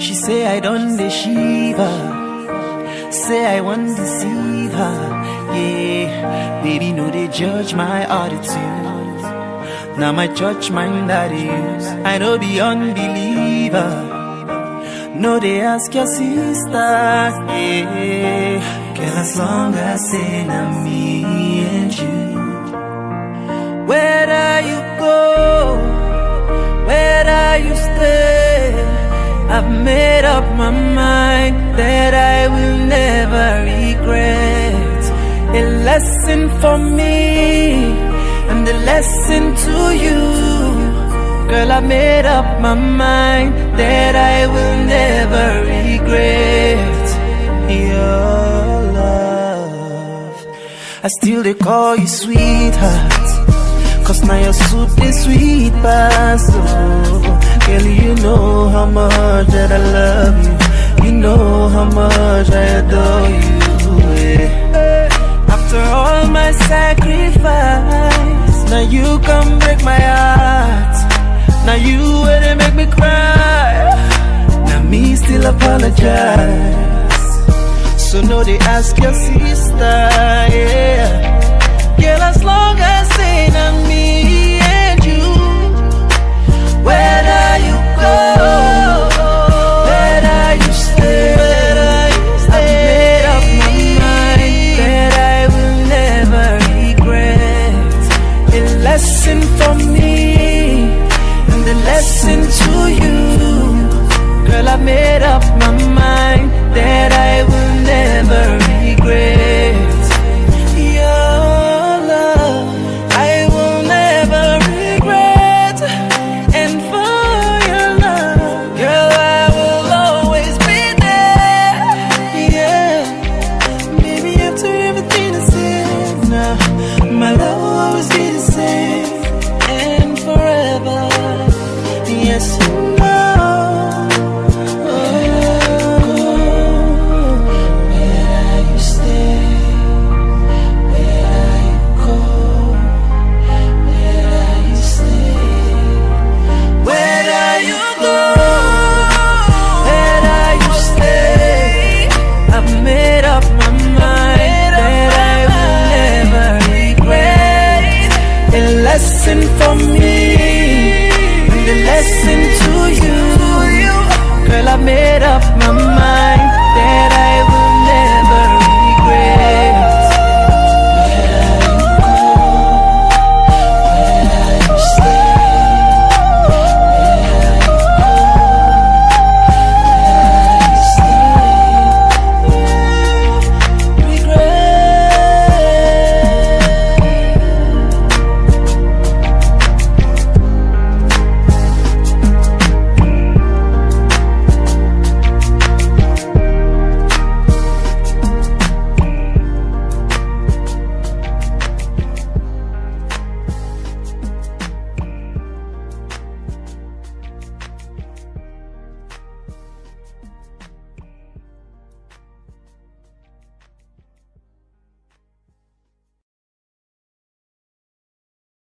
say I don't the shiva. Say I want to deceive her. Yeah, baby, no, they judge my attitude. Now my church mind that is. I know be unbeliever. No, they ask your sister. Yeah, girl, as long as say na me and you. Where made up my mind that I will never regret. A lesson for me and a lesson to you. Girl, I made up my mind that I will never regret your love. I still they call you sweetheart. Cause now your soup is sweet past Girl, you know how much that I love you. You know how much I adore you. Eh. After all my sacrifice Now you come break my heart. Now you wouldn't make me cry. Now me still apologize. So no they ask your sister, yeah. Girl, for me and the lesson to you, girl. I made up my mind that I will never regret. Your love, I will never regret. And for your love, girl, I will always be there. Yeah, maybe after everything is said, now my love will always be the same Yes, you. Oh, where you. Where you where you stay, where are you where you stay. I've made up my mind that I will never regret. A lesson for me,